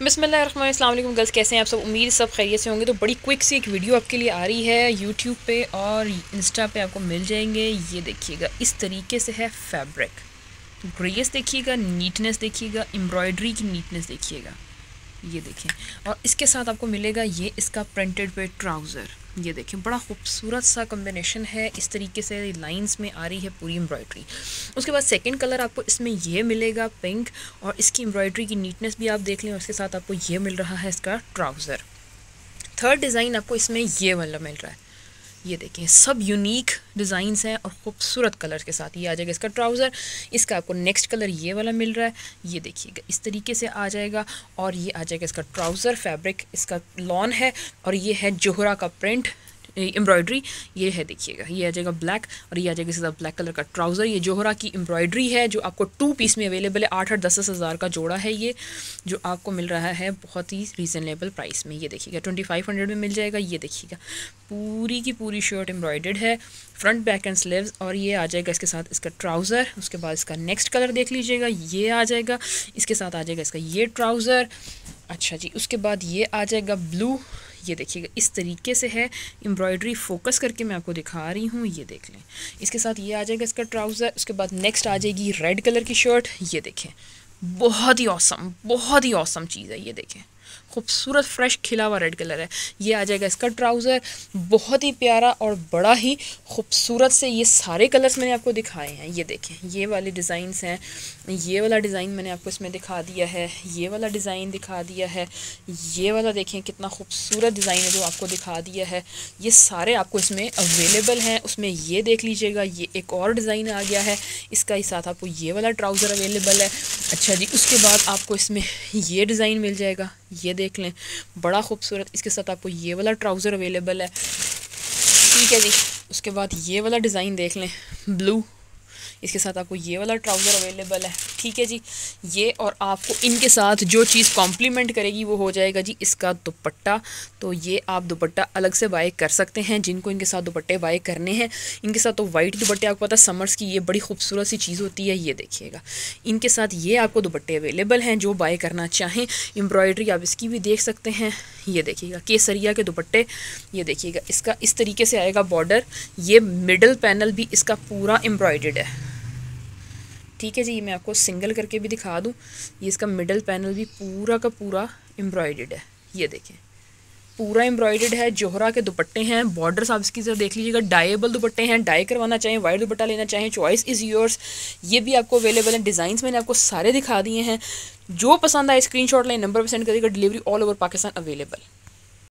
बिसमिल्लाम girls, कैसे हैं आप सब? उम्मीद सब खैरियत से होंगे। तो बड़ी क्विक सी एक वीडियो आपके लिए आ रही है यूट्यूब पे और इंस्टा पे आपको मिल जाएँगे। ये देखिएगा, इस तरीके से है फैब्रिक ग्रेस देखिएगा नीटनेस देखिएगा एम्ब्रॉयडरी की नीटनेस देखिएगा। ये देखें। और इसके साथ आपको मिलेगा ये इसका प्रिंटेड पे ट्राउज़र ये देखिए बड़ा खूबसूरत सा कम्बिनेशन है। इस तरीके से लाइंस में आ रही है पूरी एम्ब्रॉयडरी उसके बाद सेकंड कलर आपको इसमें ये मिलेगा पिंक और इसकी एम्ब्रॉयड्री की नीटनेस भी आप देख लें, और इसके साथ आपको ये मिल रहा है इसका ट्राउज़र थर्ड डिज़ाइन आपको इसमें ये वाला मिल रहा है। ये देखें, सब यूनिक डिज़ाइंस हैं और ख़ूबसूरत कलर के साथ ये आ जाएगा इसका ट्राउज़र इसका आपको नेक्स्ट कलर ये वाला मिल रहा है। ये देखिएगा, इस तरीके से आ जाएगा और ये आ जाएगा इसका ट्राउज़र फैब्रिक इसका लॉन है और ये है जोहरा का प्रिंट एम्ब्रॉयडरी ये है देखिएगा, ये आ जाएगा ब्लैक और ये आ जाएगा इसके साथ ब्लैक कलर का ट्राउज़र ये जोहरा की एम्ब्रॉयडरी है जो आपको टू पीस में अवेलेबल है, आठ आठ दस दस हज़ार का जोड़ा है ये, जो आपको मिल रहा है बहुत ही रीज़नेबल प्राइस में। ये देखिएगा ट्वेंटी फाइव हंड्रेड में मिल जाएगा, ये देखिएगा, पूरी की पूरी शर्ट एम्ब्रॉयड है फ्रंट बैक एंड स्लीव्स और ये आ जाएगा इसके साथ इसका ट्राउज़र उसके बाद इसका नेक्स्ट कलर देख लीजिएगा, ये आ जाएगा, इसके साथ आ जाएगा इसका ये ट्राउज़र अच्छा जी, उसके बाद ये आ जाएगा ब्लू ये देखिएगा, इस तरीके से है एम्ब्रॉयडरी फोकस करके मैं आपको दिखा रही हूँ, ये देख लें। इसके साथ ये आ जाएगा इसका ट्राउज़र उसके बाद नेक्स्ट आ जाएगी रेड कलर की शर्ट ये देखें। बहुत ही औसम बहुत ही औसम चीज़ है, ये देखें। खूबसूरत फ्रेश खिला हुआ रेड कलर है। ये आ जाएगा इसका ट्राउज़र बहुत ही प्यारा और बड़ा ही खूबसूरत से ये सारे कलर्स मैंने आपको दिखाए हैं। ये देखें, ये वाले डिज़ाइंस हैं, ये वाला डिज़ाइन मैंने आपको इसमें दिखा दिया है, ये वाला डिज़ाइन दिखा दिया है, ये वाला देखें कितना खूबसूरत डिज़ाइन है जो आपको दिखा दिया है। ये सारे आपको इसमें अवेलेबल हैं, उसमें ये देख लीजिएगा, ये एक और डिज़ाइन आ गया है, इसका ही साथ आपको ये वाला ट्राउज़र अवेलेबल है। अच्छा जी, उसके बाद आपको इसमें ये डिज़ाइन मिल जाएगा, ये देख लें, बड़ा खूबसूरत, इसके साथ आपको ये वाला ट्राउज़र अवेलेबल है। ठीक है जी, उसके बाद ये वाला डिज़ाइन देख लें, ब्लू, इसके साथ आपको ये वाला ट्राउज़र अवेलेबल है। ठीक है जी। ये और आपको इनके साथ जो चीज़ कॉम्प्लीमेंट करेगी वो हो जाएगा जी इसका दुपट्टा। तो ये आप दुपट्टा अलग से बाय कर सकते हैं, जिनको इनके साथ दुपट्टे बाय करने हैं। इनके साथ तो वाइट दुपट्टे, आपको पता समर्स की ये बड़ी खूबसूरत सी चीज़ होती है, ये देखिएगा। इनके साथ ये आपको दुपट्टे अवेलेबल हैं, जो बाय करना चाहें। एम्ब्रॉयडरी आप इसकी भी देख सकते हैं। ये देखिएगा, केसरिया के दुपट्टे। ये देखिएगा, इसका इस तरीके से आएगा बॉर्डर ये मिडल पैनल भी इसका पूरा एम्ब्रॉयड है। ठीक है जी, ये मैं आपको सिंगल करके भी दिखा दूँ। ये इसका मिडल पैनल भी पूरा का पूरा एम्ब्रॉयड है। ये देखें, पूरा एम्ब्रॉयड है, जोहरा के दुपट्टे हैं बॉर्डर्स आप इसकी तरह देख लीजिएगा डाइएबल दुपट्टे हैं डाई करवाना चाहें वाइट दुपट्टा लेना चाहें चॉइस इज़ योर्स ये भी आपको अवेलेबल हैं डिज़ाइंस मैंने आपको सारे दिखा दिए हैं। जो पसंद आए स्क्रीनशॉट लें नंबर पर सेंड करिएगा delivery all over Pakistan available